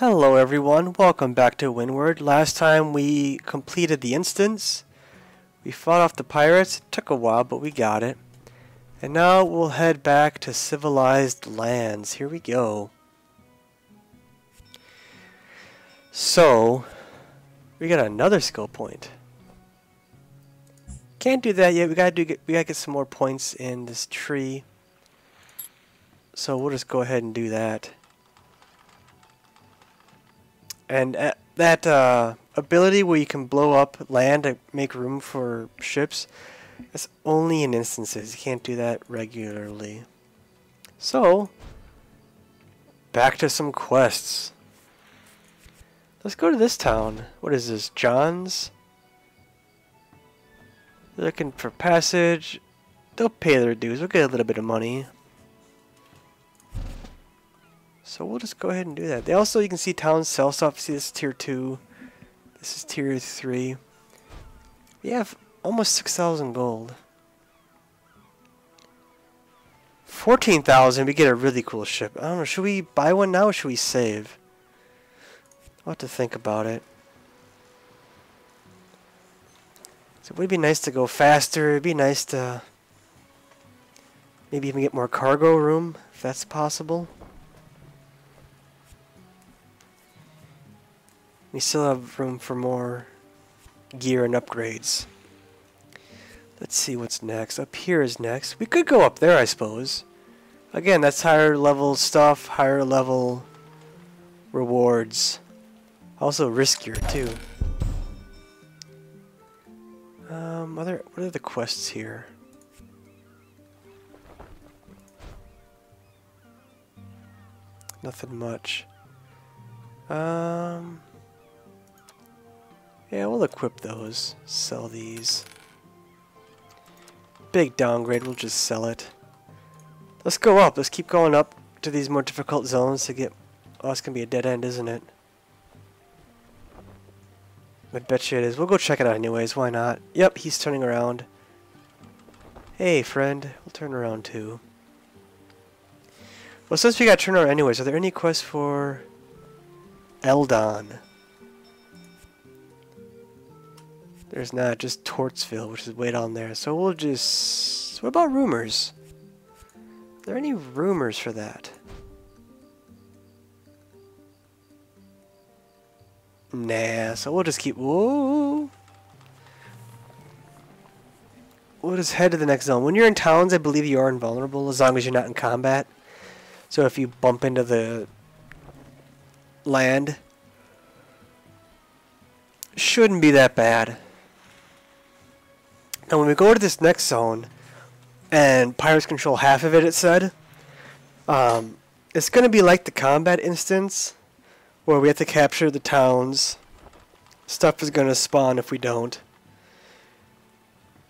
Hello everyone, welcome back to Windward. Last time we completed the instance. We fought off the pirates. It took a while, but we got it. And now we'll head back to civilized lands. Here we go. So, we got another skill point. Can't do that yet. We gotta do. We gotta get some more points in this tree. So we'll just go ahead and do that. And uh, that uh, ability where you can blow up land to make room for ships, that's only in instances. You can't do that regularly. So, back to some quests. Let's go to this town. What is this? John's? Looking for passage. They'll pay their dues. We'll get a little bit of money. So we'll just go ahead and do that. They also, you can see towns sell stuff. See, this is tier 2. This is tier 3. We have almost 6,000 gold. 14,000, we get a really cool ship. I don't know, should we buy one now or should we save? I'll have to think about it. So it would be nice to go faster. It'd be nice to maybe even get more cargo room, if that's possible. We still have room for more gear and upgrades. Let's see what's next. Up here is next. We could go up there, I suppose. Again, that's higher level stuff, higher level rewards. Also riskier, too. Um, other, what are the quests here? Nothing much. Um... Yeah, we'll equip those. Sell these. Big downgrade, we'll just sell it. Let's go up. Let's keep going up to these more difficult zones to get... Oh, it's going to be a dead end, isn't it? I bet you it is. We'll go check it out anyways. Why not? Yep, he's turning around. Hey, friend. We'll turn around too. Well, since we got turned around anyways, are there any quests for... Eldon? There's not, just Tortsville, which is way down there. So we'll just... What about rumors? Are there any rumors for that? Nah, so we'll just keep... Whoa! We'll just head to the next zone. When you're in towns, I believe you are invulnerable, as long as you're not in combat. So if you bump into the land, shouldn't be that bad. Now when we go to this next zone, and pirates control half of it, it said, um, it's going to be like the combat instance, where we have to capture the towns. Stuff is going to spawn if we don't,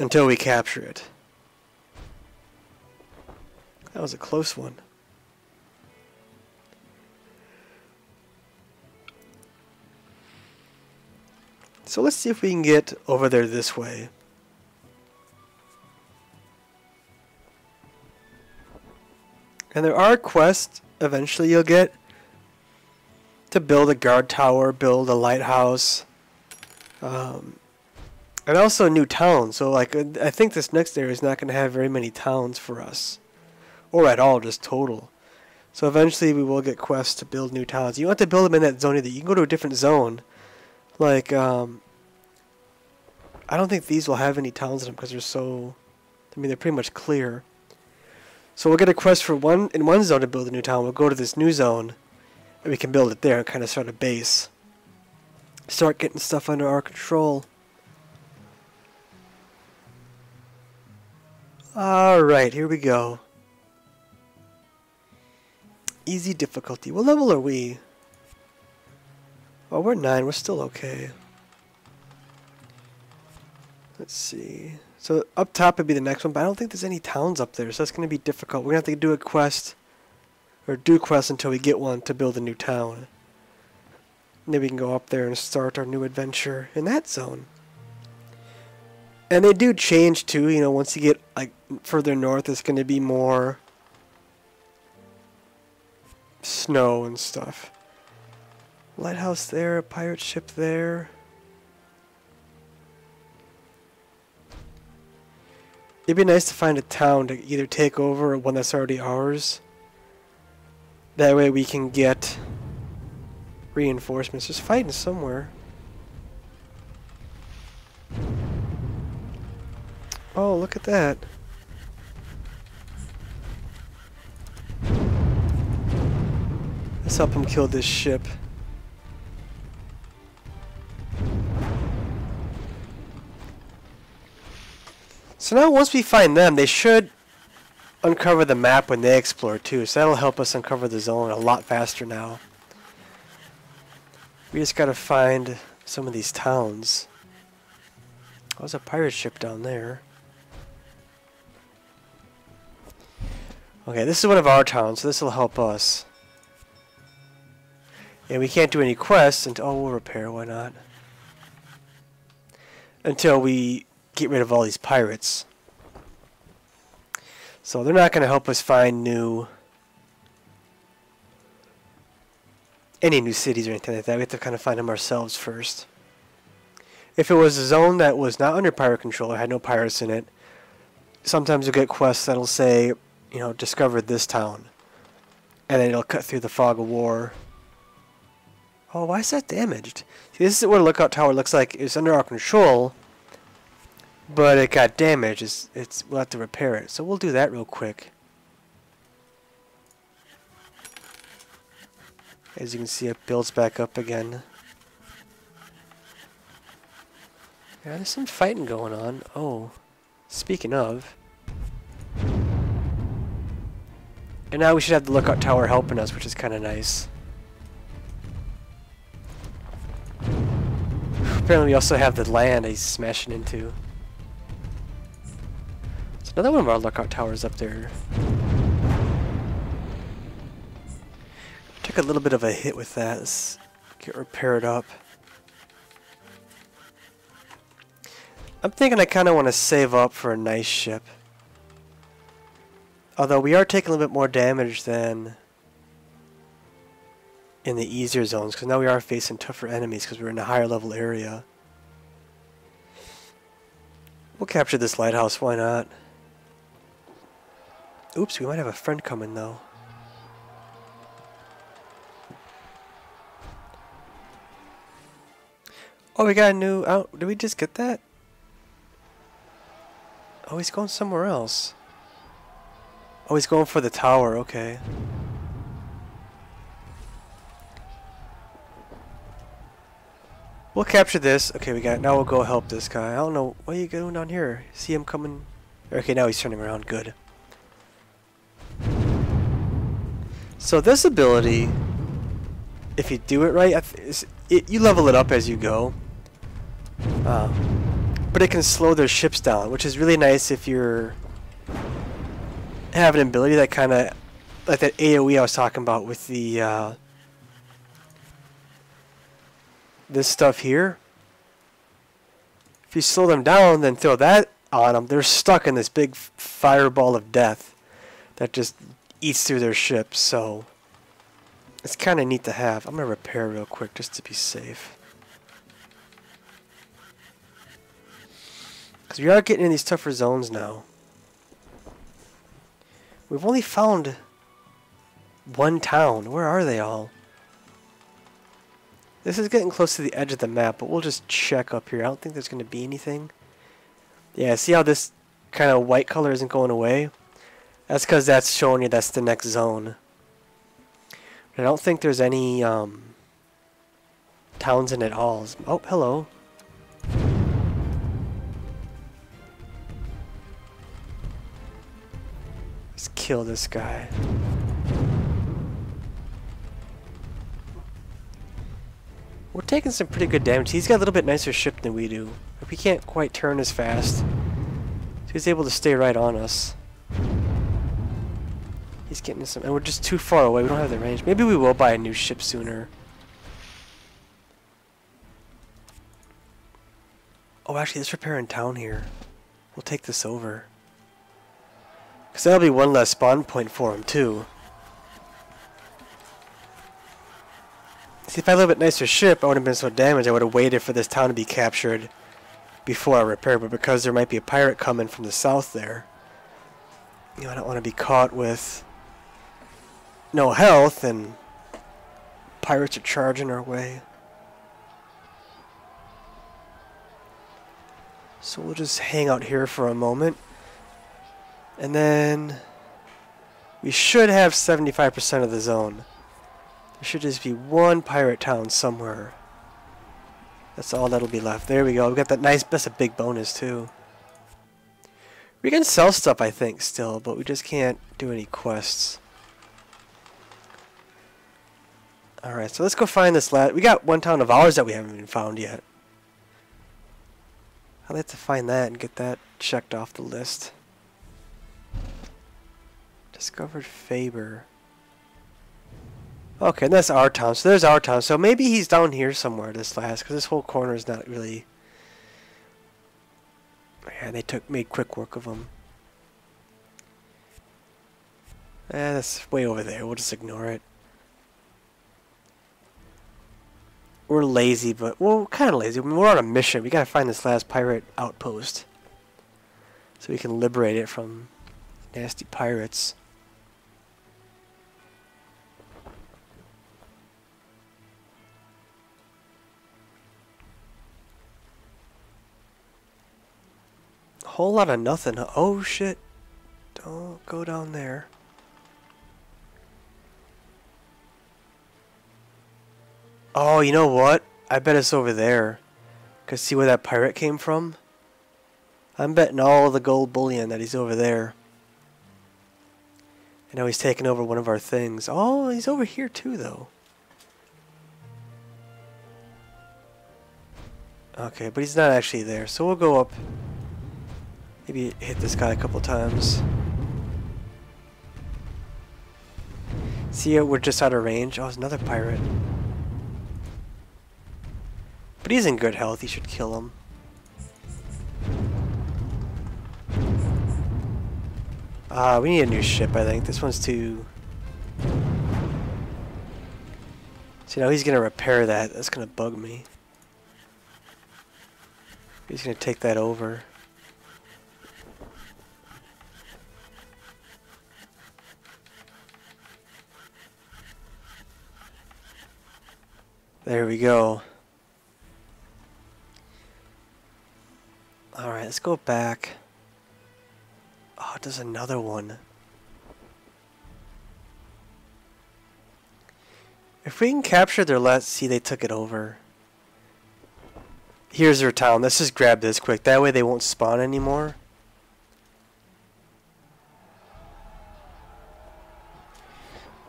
until we capture it. That was a close one. So let's see if we can get over there this way. And there are quests eventually you'll get to build a guard tower, build a lighthouse, um, and also a new towns. So like uh, I think this next area is not going to have very many towns for us, or at all, just total. So eventually we will get quests to build new towns. You don't have to build them in that zone either. You can go to a different zone. Like, um, I don't think these will have any towns in them because they're so, I mean, they're pretty much clear. So we'll get a quest for one in one zone to build a new town. We'll go to this new zone, and we can build it there and kind of start a base. Start getting stuff under our control. Alright, here we go. Easy difficulty. What level are we? Oh, we're 9. We're still okay. Let's see. So up top would be the next one, but I don't think there's any towns up there, so that's going to be difficult. We're going to have to do a quest, or do quests until we get one to build a new town. And then we can go up there and start our new adventure in that zone. And they do change too, you know, once you get like further north, it's going to be more snow and stuff. Lighthouse there, pirate ship there. It'd be nice to find a town to either take over or one that's already ours. That way we can get reinforcements. Just fighting somewhere. Oh, look at that. Let's help him kill this ship. So now once we find them, they should uncover the map when they explore too. So that'll help us uncover the zone a lot faster now. We just gotta find some of these towns. Oh, there's a pirate ship down there. Okay, this is one of our towns, so this will help us. And we can't do any quests until... Oh, we'll repair, why not? Until we get rid of all these pirates. So they're not going to help us find new... Any new cities or anything like that. We have to kind of find them ourselves first. If it was a zone that was not under pirate control or had no pirates in it, sometimes you'll get quests that'll say, you know, discovered this town. And then it'll cut through the fog of war. Oh, why is that damaged? See, this is what a lookout tower looks like. It's under our control, but it got damaged. It's, it's, we'll have to repair it. So we'll do that real quick. As you can see, it builds back up again. Yeah, there's some fighting going on. Oh, speaking of. And now we should have the lookout tower helping us, which is kind of nice. Apparently we also have the land he's smashing into. Another one of our lookout towers up there. Took a little bit of a hit with that. Let's get repaired up. I'm thinking I kind of want to save up for a nice ship. Although we are taking a little bit more damage than in the easier zones because now we are facing tougher enemies because we're in a higher level area. We'll capture this lighthouse, why not? Oops, we might have a friend coming though. Oh, we got a new... Oh, did we just get that? Oh, he's going somewhere else. Oh, he's going for the tower, okay. We'll capture this. Okay, we got. Now we'll go help this guy. I don't know. What are you doing down here? See him coming? Okay, now he's turning around. Good. So this ability, if you do it right, it, you level it up as you go. Uh, but it can slow their ships down, which is really nice if you're have an ability that kind of like that AOE I was talking about with the uh, this stuff here. If you slow them down, then throw that on them, they're stuck in this big fireball of death that just eats through their ship. So it's kind of neat to have. I'm gonna repair real quick just to be safe. Because we are getting in these tougher zones now. We've only found one town. Where are they all? This is getting close to the edge of the map, but we'll just check up here. I don't think there's going to be anything. Yeah, see how this kind of white color isn't going away? That's because that's showing you that's the next zone. But I don't think there's any um, towns in it all. Oh, hello. Let's kill this guy. We're taking some pretty good damage. He's got a little bit nicer ship than we do. We can't quite turn as fast. So he's able to stay right on us. He's getting some... And we're just too far away. We don't have the range. Maybe we will buy a new ship sooner. Oh, actually, let's repair in town here. We'll take this over. Because that'll be one less spawn point for him, too. See, if I had a little bit nicer ship, I wouldn't have been so damaged. I would have waited for this town to be captured before I repair. But because there might be a pirate coming from the south there, you know, I don't want to be caught with no health and pirates are charging our way. So we'll just hang out here for a moment. And then we should have 75% of the zone. There should just be one pirate town somewhere. That's all that'll be left. There we go. We got that nice, that's a big bonus too. We can sell stuff, I think, still, but we just can't do any quests. Alright, so let's go find this last... We got one town of ours that we haven't even found yet. I'd like to find that and get that checked off the list. Discovered Faber. Okay, that's our town. So there's our town. So maybe he's down here somewhere, this last, because this whole corner is not really... Yeah, they took made quick work of him. Eh, that's way over there. We'll just ignore it. We're lazy, but well, kind of lazy. We're on a mission. We gotta find this last pirate outpost, so we can liberate it from nasty pirates. whole lot of nothing. Oh shit. Don't go down there. Oh, you know what? I bet it's over there. Cause see where that pirate came from? I'm betting all the gold bullion that he's over there. I know he's taking over one of our things. Oh, he's over here too, though. Okay, but he's not actually there. So we'll go up Maybe hit this guy a couple times. See, we're just out of range. Oh, it's another pirate. But he's in good health. He should kill him. Ah, uh, we need a new ship, I think. This one's too... See, now he's going to repair that. That's going to bug me. He's going to take that over. There we go. Alright, let's go back. Oh, there's another one. If we can capture their last... See, they took it over. Here's their town. Let's just grab this quick. That way they won't spawn anymore.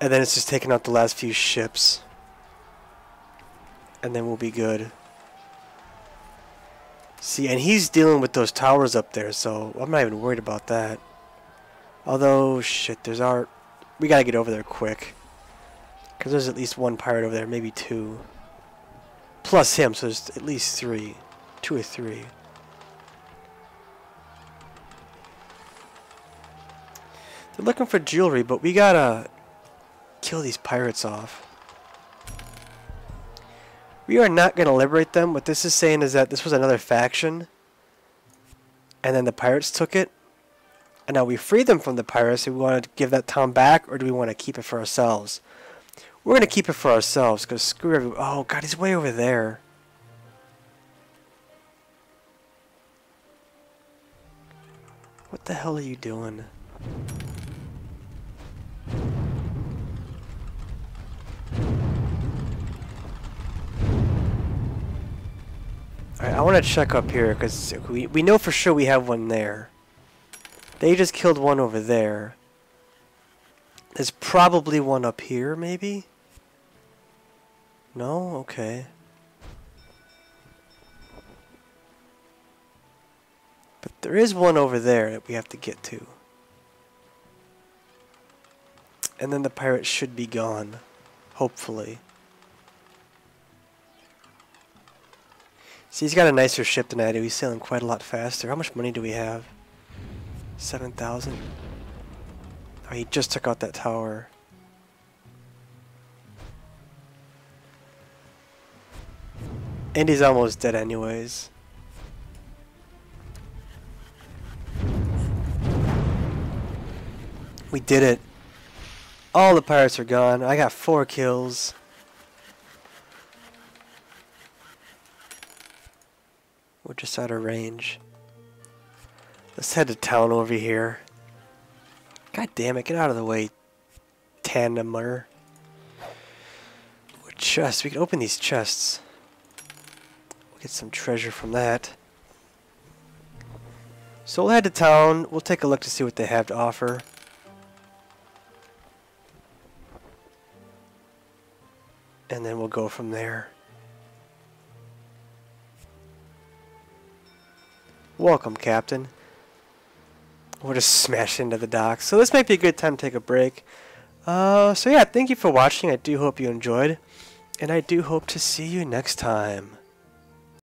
And then it's just taking out the last few ships and then we'll be good. See, and he's dealing with those towers up there, so I'm not even worried about that. Although, shit, there's our... We gotta get over there quick. Because there's at least one pirate over there, maybe two. Plus him, so there's at least three. Two or three. They're looking for jewelry, but we gotta kill these pirates off. We are not going to liberate them. What this is saying is that this was another faction. And then the pirates took it. And now we free them from the pirates. Do we want to give that town back or do we want to keep it for ourselves? We're going to keep it for ourselves because screw everyone. Oh, God, he's way over there. What the hell are you doing? To check up here, because we, we know for sure we have one there. They just killed one over there. There's probably one up here, maybe? No? Okay. But there is one over there that we have to get to. And then the pirate should be gone. Hopefully. See, he's got a nicer ship than I do. He's sailing quite a lot faster. How much money do we have? 7,000? Oh, he just took out that tower. And he's almost dead anyways. We did it. All the pirates are gone. I got four kills. We're just out of range. Let's head to town over here. God damn it, get out of the way, tandemer. What chests? We can open these chests. We'll get some treasure from that. So we'll head to town. We'll take a look to see what they have to offer. And then we'll go from there. Welcome, Captain. We'll just smash into the docks. So this might be a good time to take a break. Uh, so yeah, thank you for watching. I do hope you enjoyed. And I do hope to see you next time.